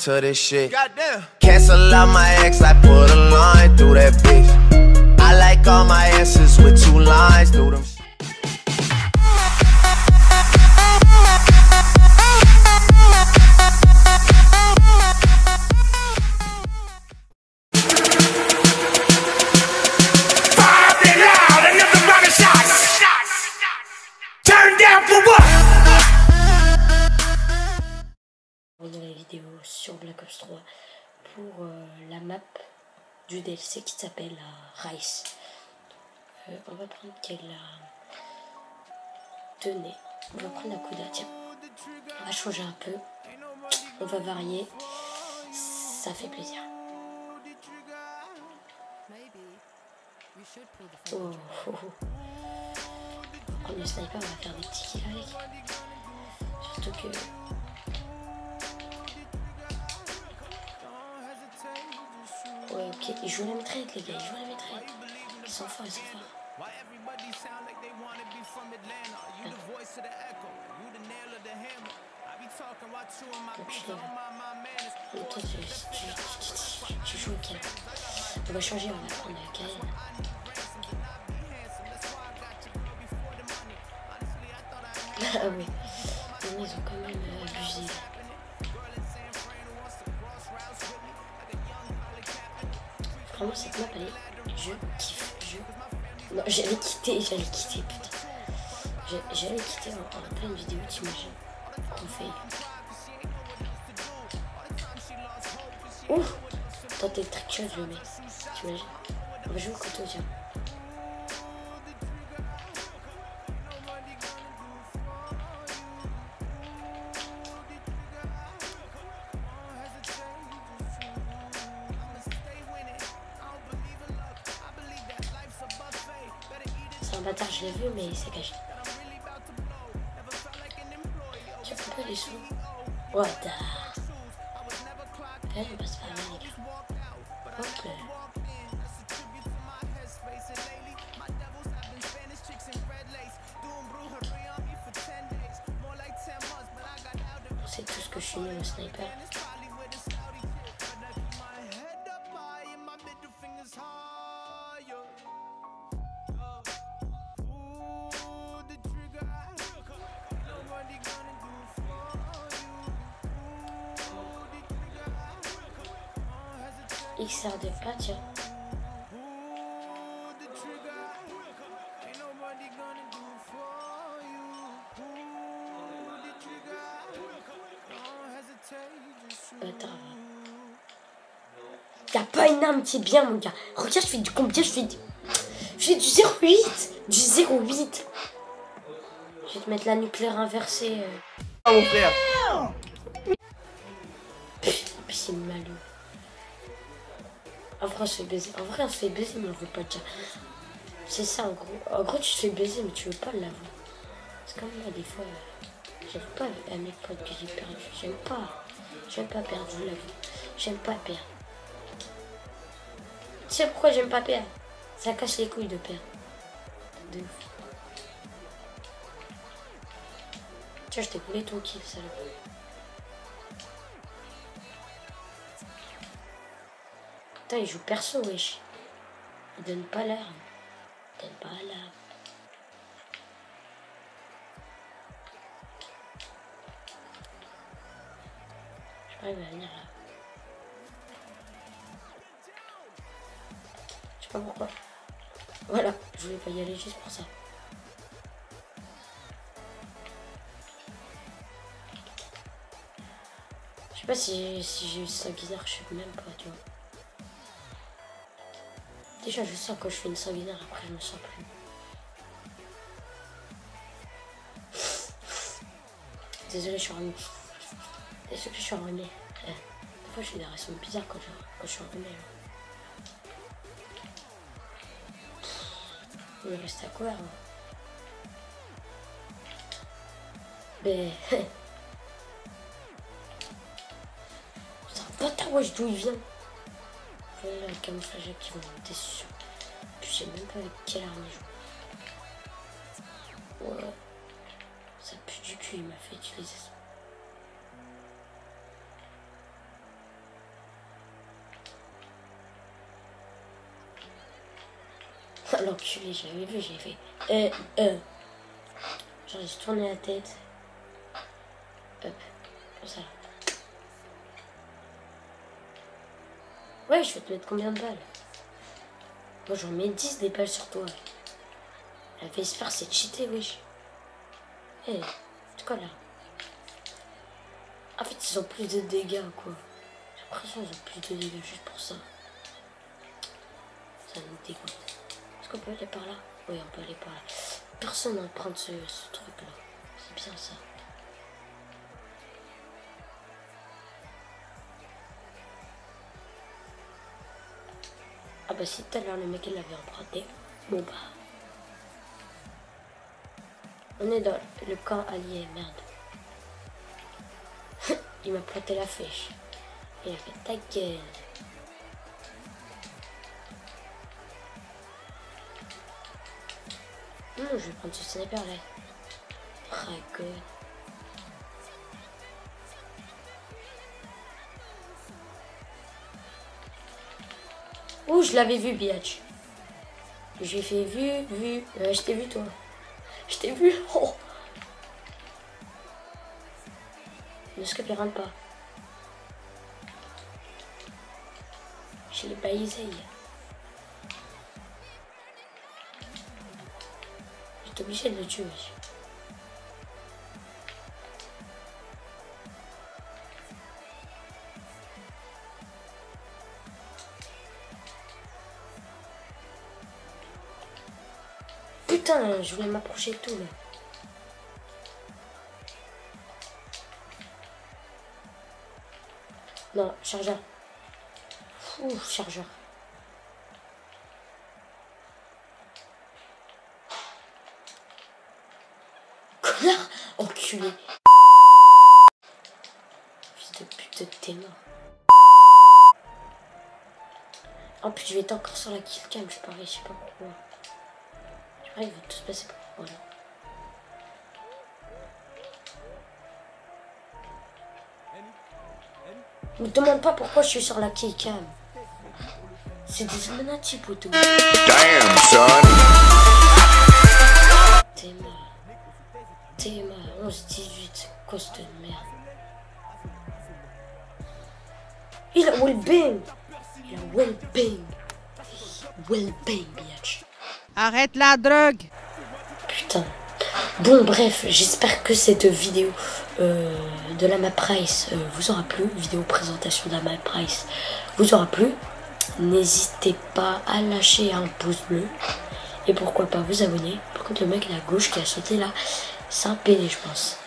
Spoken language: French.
to this shit. Goddamn. Cancel out my ex, I put a line through that bitch. I like all my answers with two lines through them. Turn down for Black Ops 3 pour euh, la map du DLC qui s'appelle Rice. Euh, on va prendre quelle Tenez, on va prendre la Kuda, tiens. On va changer un peu. On va varier. Ça fait plaisir. Oh, oh, oh. On le sniper, on va faire des petits kills avec. Surtout que ok. Ils jouent la maîtresse, les gars. Ils jouent la maîtresse. Ils sont forts, ils sont forts. Toi, tu, joues au. On va changer, on va prendre la Kaen. ah oui. ils ont quand même Vraiment, cette map, elle est... Je kiffe. Je... Non, j'allais quitter, j'allais quitter, putain. J'allais quitter en, en pleine vidéo, t'imagines Qu'on fait... Ouf Tenter le trick shot, le mets. T'imagines On va jouer au couteau, tiens. Un bâtard, je l'ai vu, mais il s'est caché. Tu un peu les sous. What the... Eh, bah c'est pas mal, les gars. Là. C'est tout ce que je suis au sniper. XR de pas, tiens. Bâtard. Y'a pas une arme qui est bien, mon gars. Regarde, je fais du combien Je fais du. Je fais du 0,8 Du 0,8 Je vais te mettre la nucléaire inversée. Euh. Ah, mon frère C'est malou. En vrai, on se fait baiser. En vrai, on se fait baiser, mais on veut pas. C'est ça, en gros. En gros, tu te fais baiser, mais tu veux pas l'avouer. C'est comme moi, des fois, euh, j'aime pas un mec pote que j'ai perdu. J'aime pas. J'aime pas perdre, je l'avoue. J'aime pas perdre. Tu sais pourquoi j'aime pas perdre? Ça casse les couilles de perdre. De ouf. Tiens, je t'ai coulé ton kill, salope. Putain, il joue perso, wesh. Il donne pas l'air. Il donne pas l'air. Qu'il va venir là. Je sais pas pourquoi. Voilà, je voulais pas y aller juste pour ça. Je sais pas si, si j'ai eu 5 heures, je sais même pas, tu vois. Déjà, je sens que je fais une sanguinaire, après je me sens plus. Désolé, je suis remis. Désolé, je suis remis. Eh, des fois, je fais des réactions bizarres quand je, quand je suis remis. Il reste à couvert. Mais. Putain, bâtard, wesh, d'où il vient peu camouflage active, on était sûr. Je sais même pas avec quelle arme il joue. Oh voilà. Ça pue du cul, il m'a fait utiliser ça. Ah, l'enculé, j'avais vu, j'ai fait. Euh, euh. Genre, j'ai tourné la tête. Hop, comme ça. Ouais, je vais te mettre combien de balles Moi, j'en mets 10 des balles sur toi. La Vesper, c'est cheaté, wesh. Eh, hey, c'est quoi là En fait, ils ont plus de dégâts, quoi. J'ai l'impression qu'ils ont plus de dégâts juste pour ça. Ça nous dégoûte. Est-ce qu'on peut aller par là? Oui, on peut aller par là. Personne ne prendre ce, ce truc-là. C'est bien ça. Ah bah si tout à l'heure le mec il l'avait emprunté. Bon bah. On est dans le camp allié, merde. il m'a planté la flèche. Il a fait ta gueule. Non, je vais prendre ce sniper là. Dragon. Ouh, je l'avais vu, biatch. J'ai fait vu, vu. Euh, je t'ai vu, toi. Je t'ai vu. Oh. Ne se rentre pas. Je l'ai essayé. J'étais obligé de le tuer. Putain, je voulais m'approcher de tout là. Non, chargeur. Ouh, chargeur. Connard Enculé Fils de pute, t'es mort. En plus, je vais être encore sur la killcam, je parie, je sais pas pourquoi. Ah, il va tout se passer pour voilà. Me demande pas pourquoi je suis sur la keycam. C'est des Illuminati, poteau. Damn, son. Théma. Théma, 11-18. Coste de merde. Il a well-being. Il a well-being. Well-being, bitch. Arrête la drogue Putain. Bon, bref, j'espère que cette vidéo euh, de la map price euh, vous aura plu. Vidéo présentation de la map price vous aura plu. N'hésitez pas à lâcher un pouce bleu. Et pourquoi pas vous abonner. Par contre, le mec à la gauche qui a sauté là, c'est un PD, je pense.